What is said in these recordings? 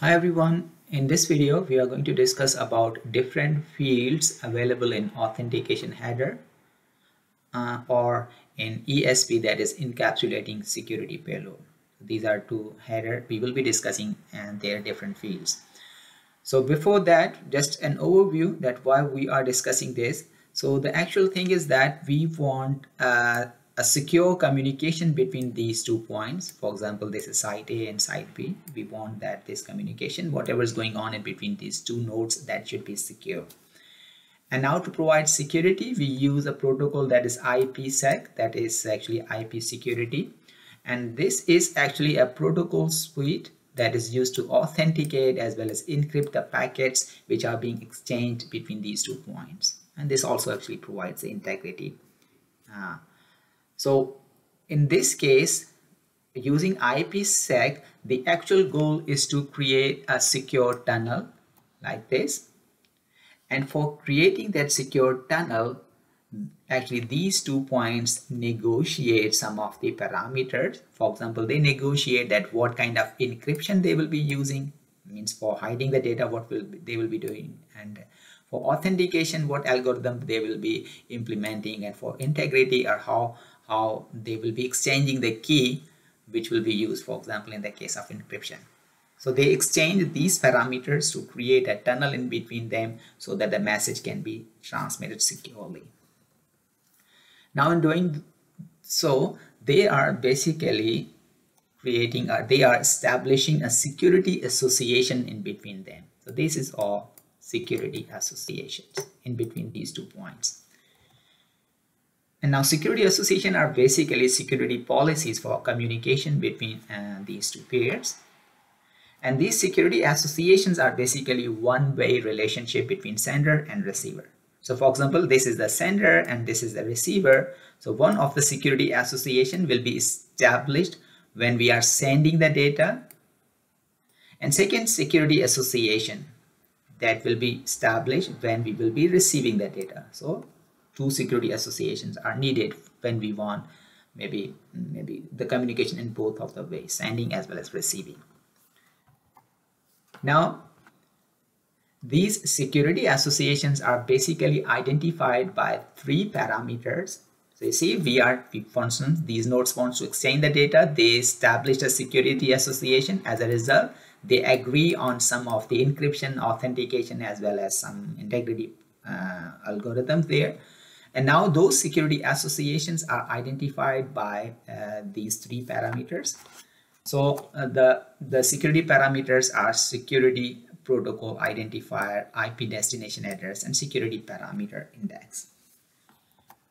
Hi everyone, in this video we are going to discuss about different fields available in authentication header uh, or in ESP that is encapsulating security payload. These are two header we will be discussing and their different fields. So before that just an overview that why we are discussing this. So the actual thing is that we want uh, a secure communication between these two points. For example, this is site A and site B. We want that this communication, whatever is going on in between these two nodes, that should be secure. And now to provide security, we use a protocol that is IPsec, that is actually IP security. And this is actually a protocol suite that is used to authenticate as well as encrypt the packets which are being exchanged between these two points. And this also actually provides the integrity uh, so in this case, using IPsec, the actual goal is to create a secure tunnel like this. And for creating that secure tunnel, actually these two points negotiate some of the parameters. For example, they negotiate that what kind of encryption they will be using, means for hiding the data, what will they will be doing. And for authentication, what algorithm they will be implementing and for integrity or how how they will be exchanging the key which will be used for example in the case of encryption. So they exchange these parameters to create a tunnel in between them so that the message can be transmitted securely. Now in doing so they are basically creating or they are establishing a security association in between them. So this is all security associations in between these two points and now security association are basically security policies for communication between uh, these two pairs. And these security associations are basically one-way relationship between sender and receiver. So for example, this is the sender and this is the receiver. So one of the security association will be established when we are sending the data. And second security association that will be established when we will be receiving the data. So two security associations are needed when we want maybe maybe the communication in both of the ways sending as well as receiving. Now these security associations are basically identified by three parameters. So you see we are for these nodes want to exchange the data. They established a security association. As a result they agree on some of the encryption authentication as well as some integrity uh, algorithms there and now those security associations are identified by uh, these three parameters. So uh, the, the security parameters are security protocol identifier, IP destination address, and security parameter index.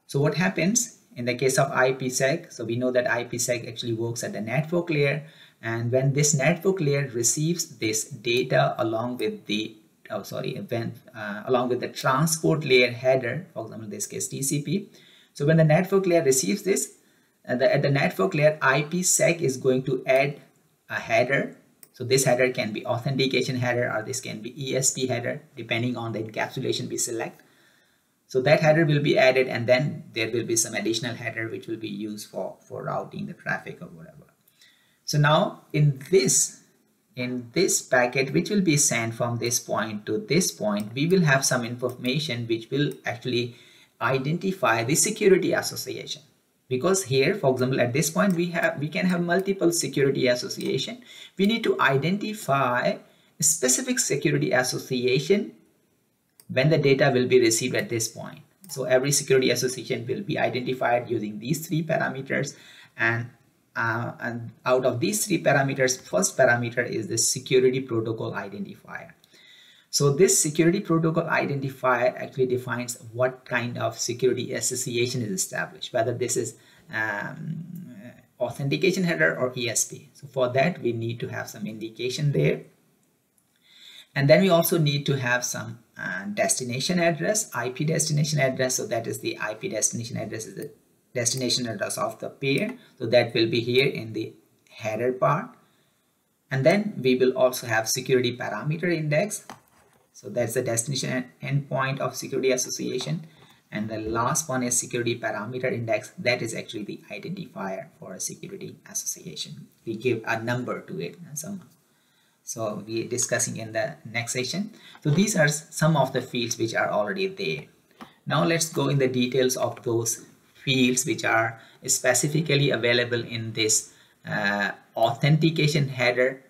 So what happens in the case of IPsec? So we know that IPsec actually works at the network layer. And when this network layer receives this data along with the oh sorry when uh, along with the transport layer header for example in this case TCP so when the network layer receives this uh, the, at the network layer IPsec is going to add a header. So this header can be authentication header or this can be ESP header depending on the encapsulation we select. So that header will be added and then there will be some additional header which will be used for for routing the traffic or whatever. So now in this in this packet which will be sent from this point to this point we will have some information which will actually identify the security association. Because here for example at this point we have we can have multiple security association. We need to identify specific security association when the data will be received at this point. So every security association will be identified using these three parameters and uh, and out of these three parameters, first parameter is the security protocol identifier. So this security protocol identifier actually defines what kind of security association is established, whether this is um, authentication header or ESP. So for that, we need to have some indication there. And then we also need to have some uh, destination address, IP destination address. So that is the IP destination address is the destination address of the pair so that will be here in the header part. And then we will also have security parameter index. So that's the destination and endpoint of security association. And the last one is security parameter index. That is actually the identifier for a security association. We give a number to it. Some so we're discussing in the next session so these are some of the fields which are already there. Now let's go in the details of those fields which are specifically available in this uh, authentication header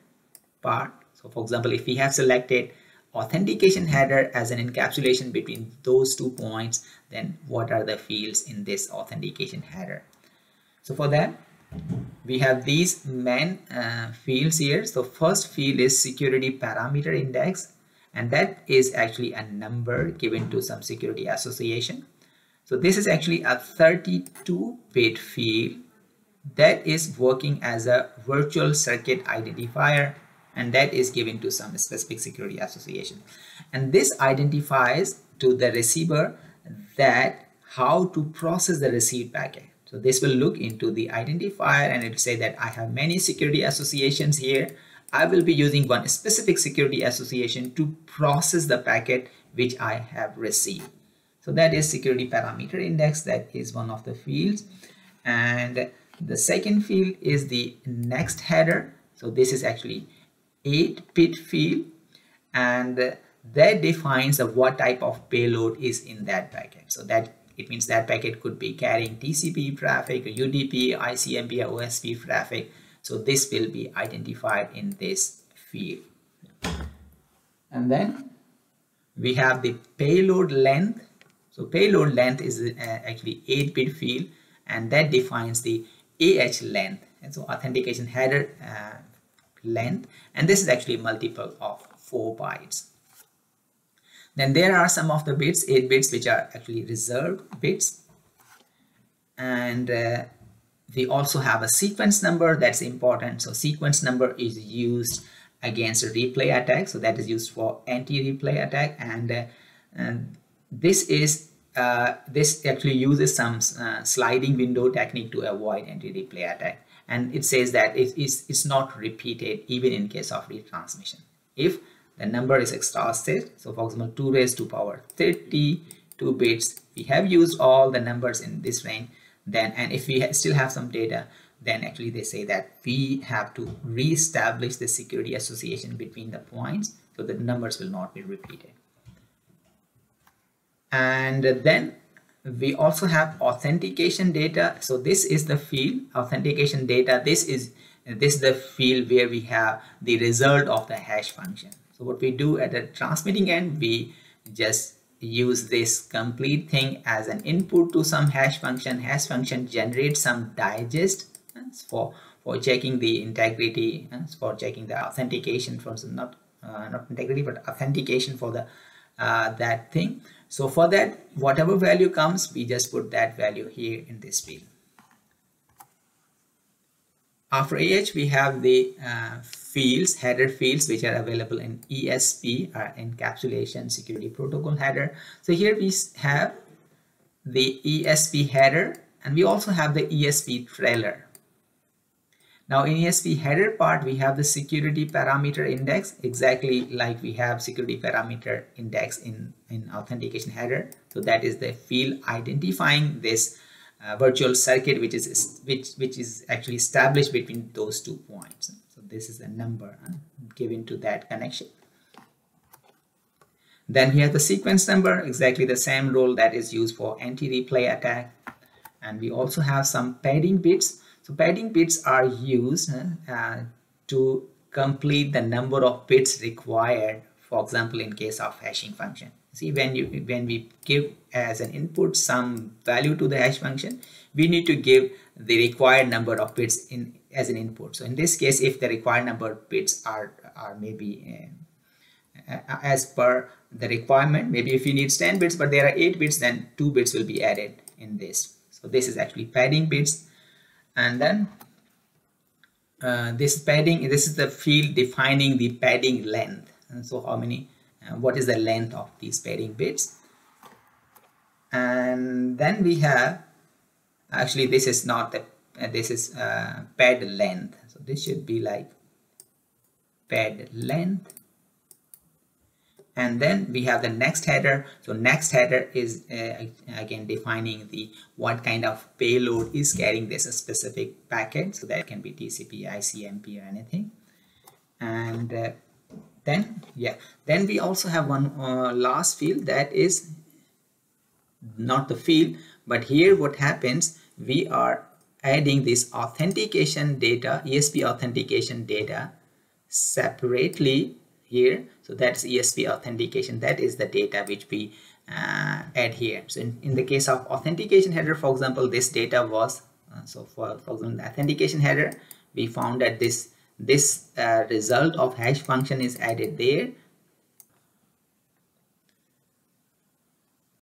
part. So for example if we have selected authentication header as an encapsulation between those two points then what are the fields in this authentication header? So for that we have these main uh, fields here. So first field is security parameter index and that is actually a number given to some security association so this is actually a 32 bit field that is working as a virtual circuit identifier and that is given to some specific security association and this identifies to the receiver that how to process the received packet so this will look into the identifier and it will say that I have many security associations here. I will be using one specific security association to process the packet which I have received. So that is security parameter index. That is one of the fields. And the second field is the next header. So this is actually 8-bit field and that defines what type of payload is in that packet. So that it means that packet could be carrying TCP traffic, UDP, ICMP, or OSP traffic. So this will be identified in this field. And then we have the payload length. So payload length is uh, actually 8-bit field and that defines the AH length. And so authentication header uh, length and this is actually multiple of 4 bytes. Then there are some of the bits, 8 bits, which are actually reserved bits. And uh, we also have a sequence number that's important. So sequence number is used against a replay attack. So that is used for anti-replay attack. And, uh, and this is uh, this actually uses some uh, sliding window technique to avoid anti-replay attack. And it says that it is, it's not repeated even in case of retransmission. If the number is exhausted so for example 2 raised to power 32 bits we have used all the numbers in this range then and if we ha still have some data then actually they say that we have to re-establish the security association between the points so the numbers will not be repeated and then we also have authentication data so this is the field authentication data this is this is the field where we have the result of the hash function so what we do at the transmitting end, we just use this complete thing as an input to some hash function. Hash function generates some digest for for checking the integrity, for checking the authentication for not uh, not integrity but authentication for the uh, that thing. So for that, whatever value comes, we just put that value here in this field. After AH, we have the uh, fields, header fields, which are available in ESP, or Encapsulation Security Protocol header. So here we have the ESP header, and we also have the ESP trailer. Now in ESP header part, we have the security parameter index, exactly like we have security parameter index in, in authentication header. So that is the field identifying this uh, virtual circuit which is which which is actually established between those two points. So this is a number given to that connection. Then we have the sequence number exactly the same role that is used for anti-replay attack. And we also have some padding bits so padding bits are used uh, uh to complete the number of bits required for example in case of hashing function. See when you when we give as an input some value to the hash function we need to give the required number of bits in as an input. So in this case if the required number of bits are are maybe uh, as per the requirement maybe if you need 10 bits but there are 8 bits then 2 bits will be added in this. So this is actually padding bits and then uh, this padding this is the field defining the padding length. And so how many uh, what is the length of these padding bits? And then we have actually this is not the uh, this is uh, pad length. So this should be like pad length and then we have the next header. So next header is uh, again defining the what kind of payload is carrying this specific packet. So that can be TCP ICMP or anything. And uh, then yeah. Then we also have one uh, last field that is not the field but here what happens we are adding this authentication data esp authentication data separately here. So that's esp authentication. That is the data which we uh, add here. So in, in the case of authentication header for example this data was uh, so for, for example the authentication header we found that this this uh, result of hash function is added there